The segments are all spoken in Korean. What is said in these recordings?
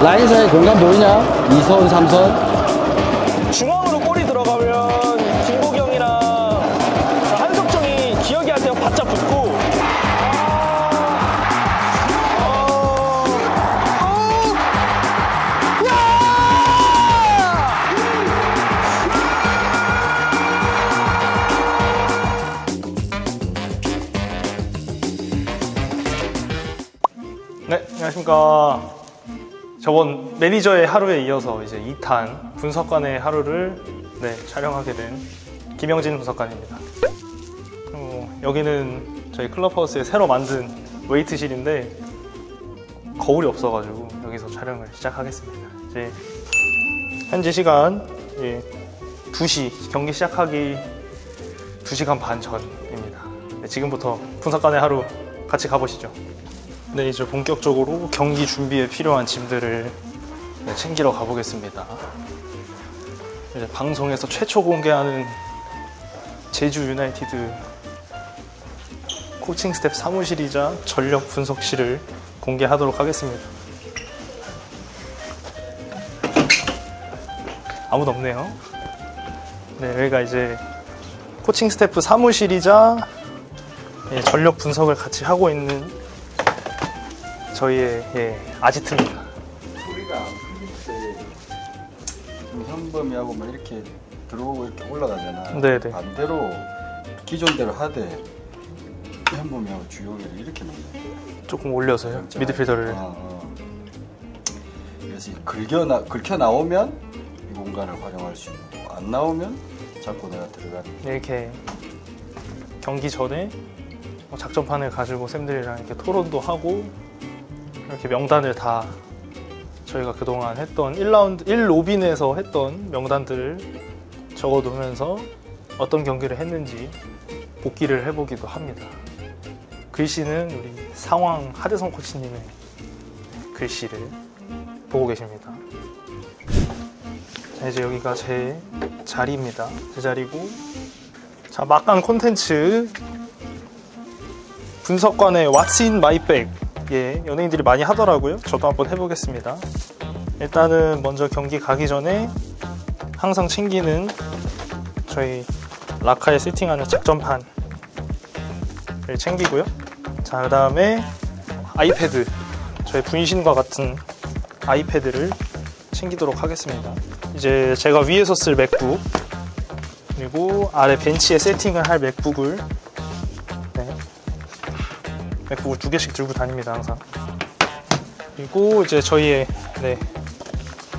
라인 사이 공간 보이냐? 2선, 3선. 중앙으로 골이 들어가면 김보기 형이랑 한석정이 기억이 할때 바짝 붙고 네, 안녕하십니까. 저번 매니저의 하루에 이어서 이제 2탄 분석관의 하루를 네, 촬영하게 된 김영진 분석관입니다. 어, 여기는 저희 클럽하우스에 새로 만든 웨이트실인데 거울이 없어가지고 여기서 촬영을 시작하겠습니다. 이제 현재 시간 예, 2시 경기 시작하기 2시간 반 전입니다. 네, 지금부터 분석관의 하루 같이 가보시죠. 네, 이제 본격적으로 경기 준비에 필요한 짐들을 네, 챙기러 가보겠습니다. 이제 방송에서 최초 공개하는 제주 유나이티드 코칭 스텝 사무실이자 전력 분석실을 공개하도록 하겠습니다. 아무도 없네요. 네, 여기가 이제 코칭 스태프 사무실이자 예, 전력 분석을 같이 하고 있는 저희의 예, 아지트입니다. 소리가 안 풀릴 때좀 현범이하고 막 이렇게 들어오고 이렇게 올라가잖아. 네네. 네. 반대로 기존대로 하되 현범이하고 주요기를 이렇게 놓는 조금 올려서요. 미드필더를. 어, 어. 그래서 이 긁혀 나 긁혀 나오면 이 공간을 활용할 수 있는 거고 안 나오면 자꾸 내가 들어가는. 이렇게 경기 전에 뭐 작전판을 가지고 쌤들이랑 이렇게 토론도 하고 이렇게 명단을 다 저희가 그동안 했던 1라운드 1로빈에서 했던 명단들을 적어두면서 어떤 경기를 했는지 복기를 해보기도 합니다. 글씨는 우리 상황 하대성 코치님의 글씨를 보고 계십니다. 자, 이제 여기가 제 자리입니다. 제 자리고 자 막강 콘텐츠 분석관의 What's in my bag 예 연예인들이 많이 하더라고요. 저도 한번 해보겠습니다. 일단은 먼저 경기 가기 전에 항상 챙기는 저희 라카에 세팅하는 작전판을 챙기고요. 자 그 다음에 아이패드 저희 분신과 같은 아이패드를 챙기도록 하겠습니다. 이제 제가 위에서 쓸 맥북 그리고 아래 벤치에 세팅을 할 맥북을 네. 맥북을 두 개씩 들고 다닙니다 항상. 그리고 이제 저희의 네,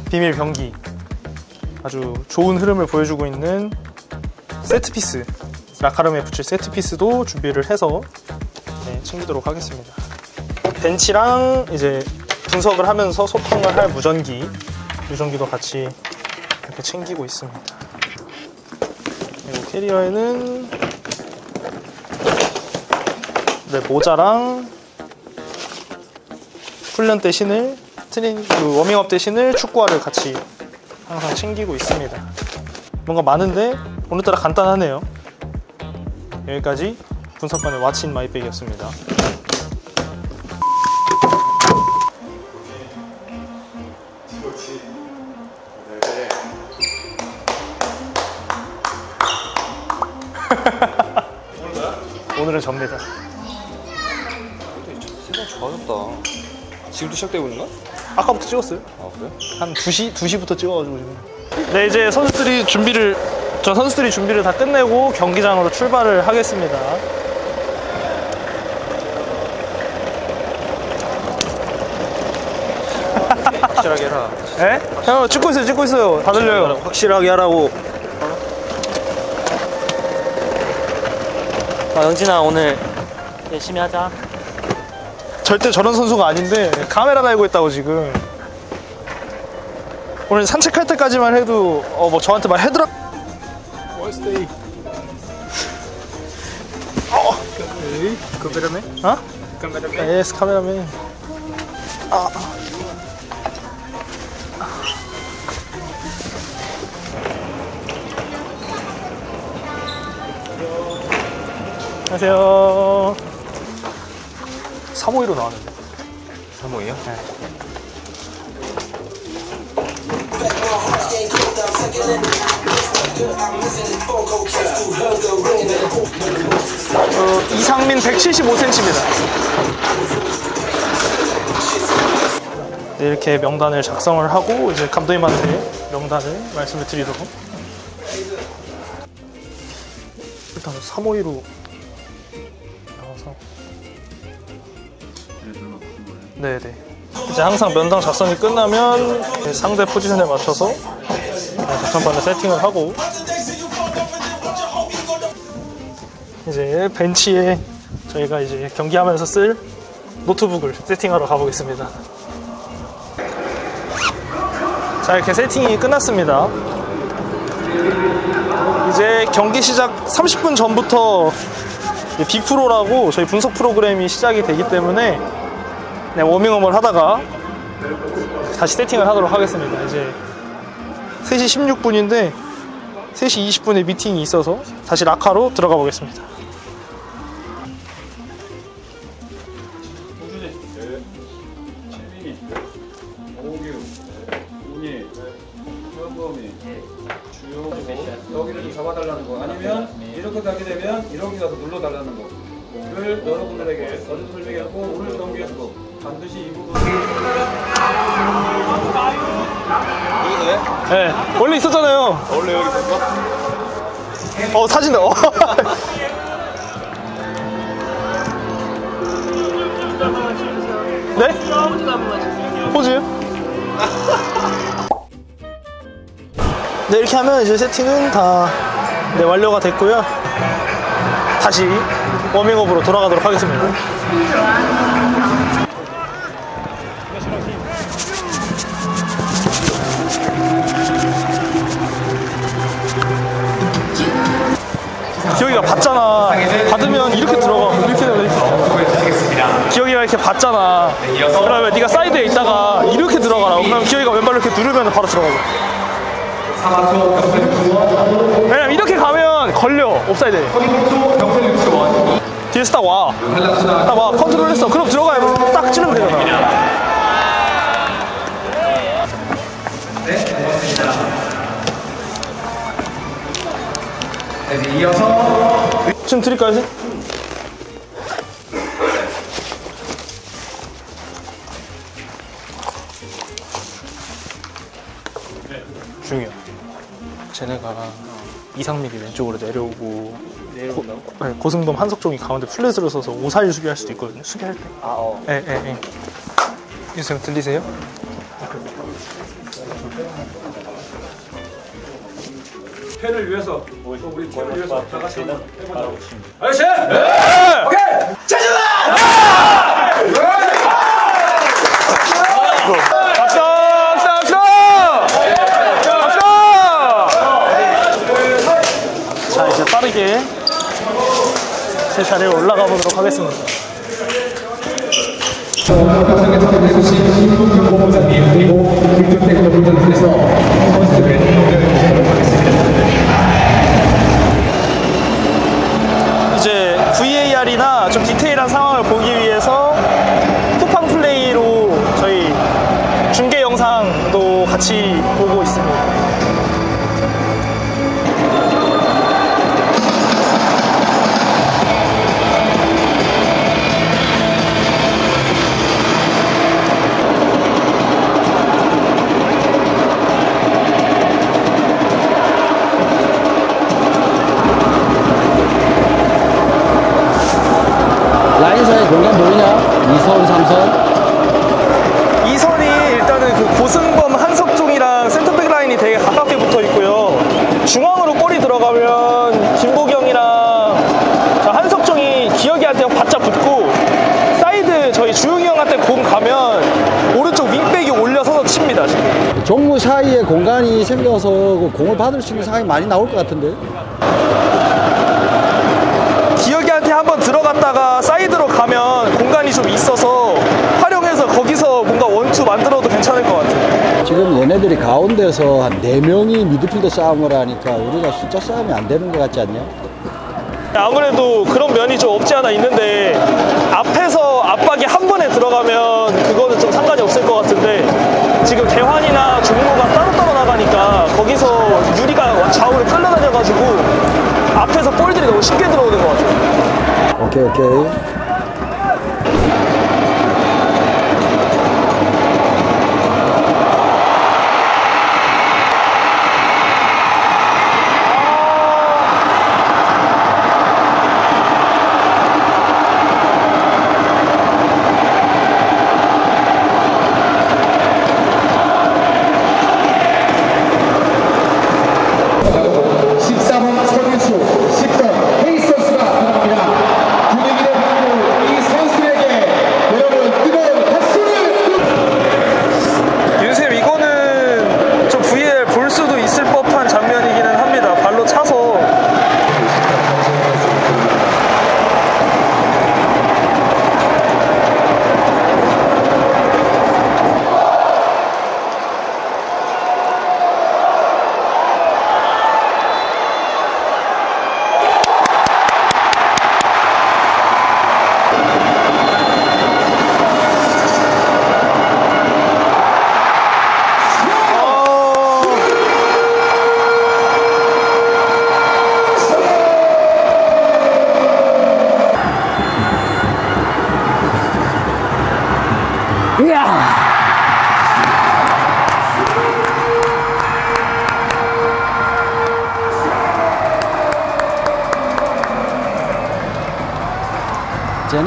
비밀 병기. 아주 좋은 흐름을 보여주고 있는 세트피스. 라카름에 붙일 세트피스도 준비를 해서 네, 챙기도록 하겠습니다. 벤치랑 이제 분석을 하면서 소통을 할 무전기. 무전기도 같이 이렇게 챙기고 있습니다. 그리고 캐리어에는 네, 모자랑 훈련 때 신을 트레이닝 그 워밍업 때 신을 축구화를 같이 항상 챙기고 있습니다. 뭔가 많은데 오늘따라 간단하네요. 여기까지 분석관의 왓친 마이백이었습니다. 오늘은 접니다. 좋아졌다. 지금도 시작되고 있는 거야? 아까부터 찍었어요. 아 그래? 한 2시, 2시부터 찍어가지고 지금. 네, 이제 선수들이 준비를, 저 선수들이 준비를 다 끝내고 경기장으로 출발을 하겠습니다. 확실하게 해라. 예? 형, 찍고 있어요, 찍고 있어요. 다 들려요. 확실하게 하라고. 어, 영진아 오늘 열심히 하자. 절대 저런 선수가 아닌데, 카메라 달고 있다고 지금. 오늘 산책할 때까지만 해도, 어, 뭐 저한테 막 헤드락. What's that. 어. Cameraman? 어? Cameraman? Yes, cameraman. 아. 안녕하세요. 352로 나왔는데. 3호이요? 어, 이상민 175cm입니다. 네, 이렇게 명단을 작성을 하고 이제 감독님한테 명단을 말씀을 드리도록 일단 352로 네네 이제 항상 면담 작성이 끝나면 상대 포지션에 맞춰서 작전반을 세팅을 하고 이제 벤치에 저희가 이제 경기하면서 쓸 노트북을 세팅하러 가보겠습니다. 자 이렇게 세팅이 끝났습니다. 이제 경기 시작 30분 전부터 비프로라고 저희 분석 프로그램이 시작이 되기 때문에 네, 워밍업을 하다가 다시 세팅을 하도록 하겠습니다. 이제 3시 16분인데 3시 20분에 미팅이 있어서 다시 라카로 들어가 보겠습니다. 어? 어, 사진, 어. 네? 포즈요? 네, 이렇게 하면 이제 세팅은 다 네, 완료가 됐고요. 다시 워밍업으로 돌아가도록 하겠습니다. 기혁이가 받잖아. 받으면 이렇게 들어가. 이렇게 이렇게. 기혁이가 이렇게 받잖아. 그러면 네가 사이드에 있다가 이렇게 들어가라고. 그럼 기혁이가 왼발로 이렇게 누르면 바로 들어가고. 왜냐면 이렇게 가면 걸려. 옵사이드에. 뒤에서 딱 와. 딱 와. 컨트롤 했어. 그럼 들어가요. 딱 찌르면 되잖아. 지금 드릴까요, 선 중요. 쟤네가 이상민이 왼쪽으로 내려오고 고, 네, 고승범 한석종이 가운데 플랫으로 서서 오사일 수비할 수도 있거든요. 수비할 때. 아, 어. 예, 예, 예. 유수형 들리세요? 팬을 위해서 또 우리 팀을 위해서 다 같이 한번 해보자. 박수! 박수! 박수! 박수! 자, 이제 빠르게 제 자리에 올라가 보도록 하겠습니다. 이제 VAR이나 좀 디테일한 상황을 보기 위해서 쿠팡 플레이로 저희 중계 영상도 같이 공간 보이냐? 2선, 3선. 2선이 일단은 그 고승범 한석종이랑 센터백 라인이 되게 가깝게 붙어 있고요. 중앙으로 골이 들어가면 김보경이랑 저 한석종이 기혁이한테 바짝 붙고 사이드 저희 주영이 형한테 공 가면 오른쪽 윙백이 올라서서 칩니다 지금. 종무 사이에 공간이 생겨서 그 공을 받을 수 있는 상황이 많이 나올 것 같은데. 기혁이한테 한번 들어갔다가 사이드로 가면 공간이 좀 있어서 활용해서 거기서 뭔가 원투 만들어도 괜찮을 것 같아요. 지금 얘네들이 가운데서 한 4명이 미드필더 싸움을 하니까 우리가 숫자 싸움이 안 되는 것 같지 않냐? 아무래도 그런 면이 좀 없지 않아 있는데 앞에서 압박이 한 번에 들어가면 그거는 좀 상관이 없을 것 같은데 지금 대환이나 중로가 따로따로 나가니까 거기서 유리가 좌우로 끌려다녀가지고 앞에서 볼들이 너무 쉽게 들어오는 것 같아요. 오케이 오케이. 윤쌤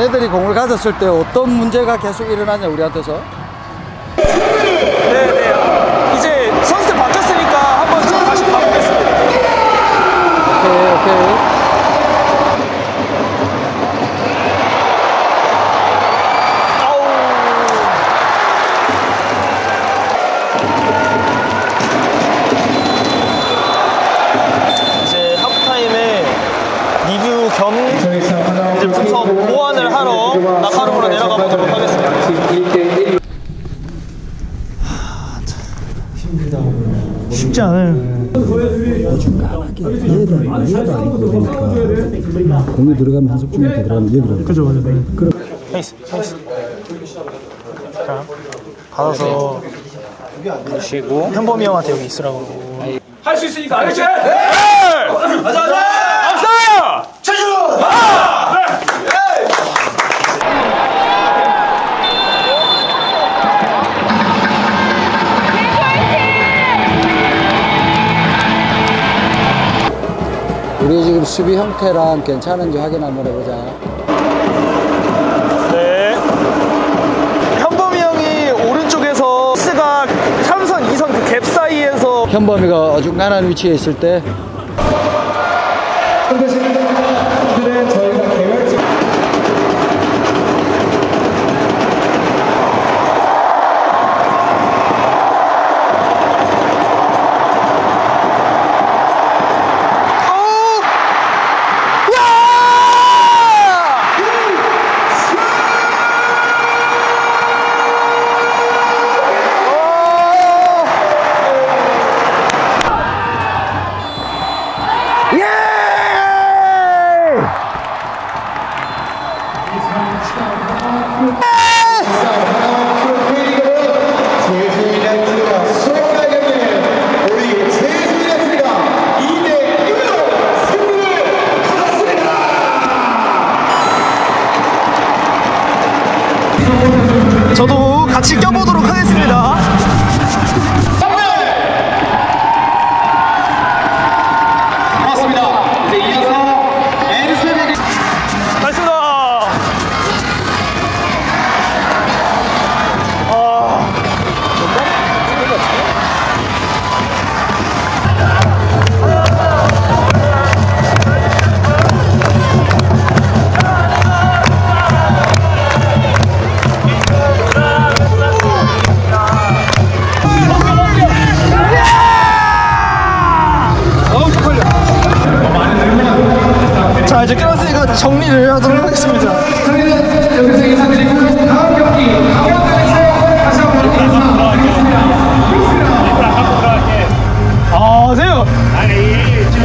쟤네들이 공을 가졌을 때 어떤 문제가 계속 일어나냐 우리한테서? 쉽지 않아요. 공이 들어가면 한석종에 들어가면 여기로. 그죠 맞아. 그럼 페이스, 페이스. 자, 받아서 보시고 현범이 형한테 여기 있으라고. 할 수 있으니까 알겠지? 우리 지금 수비 형태랑 괜찮은지 확인 한번 해보자. 네. 현범이 형이 오른쪽에서 스가 3선, 2선 그 갭 사이에서 현범이가 어중간한 위치에 있을 때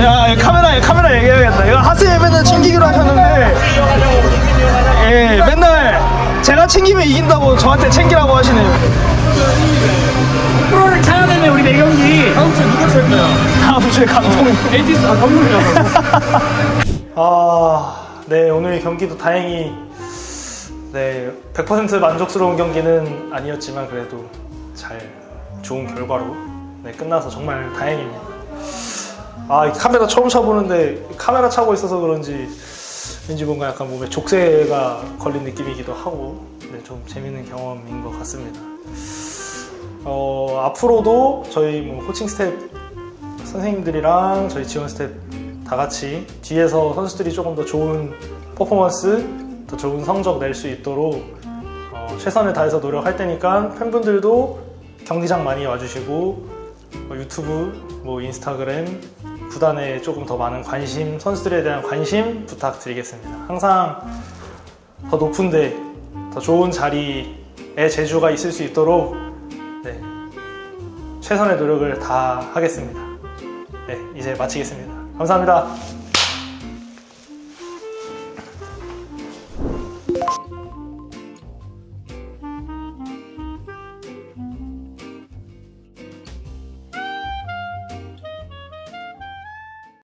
야 카메라 카메라 얘기해야겠다. 이거 하세요 맨날 챙기기로 하셨는데 예 맨날 제가 챙기면 이긴다고 저한테 챙기라고 하시네요. 프로를 찾아내면 우리 매경기 다음 주에 누구 칠까요? 다음 주에 감독 에이티스 아 감독이라고. 아네 오늘 경기도 다행히 네 100% 만족스러운 경기는 아니었지만 그래도 잘 좋은 결과로 네, 끝나서 정말 다행입니다. 아, 이 카메라 처음 차보는데 카메라 차고 있어서 그런지 왠지 뭔가 약간 몸에 족쇄가 걸린 느낌이기도 하고 네, 좀 재밌는 경험인 것 같습니다. 어, 앞으로도 저희 뭐 코칭 스텝 선생님들이랑 저희 지원 스텝 다 같이 뒤에서 선수들이 조금 더 좋은 퍼포먼스, 더 좋은 성적 낼 수 있도록 어, 최선을 다해서 노력할 테니까 팬분들도 경기장 많이 와주시고 뭐 유튜브, 뭐 인스타그램, 구단에 조금 더 많은 관심, 선수들에 대한 관심 부탁드리겠습니다. 항상 더 높은데 더 좋은 자리에 제주가 있을 수 있도록 네, 최선의 노력을 다 하겠습니다. 네, 이제 마치겠습니다. 감사합니다.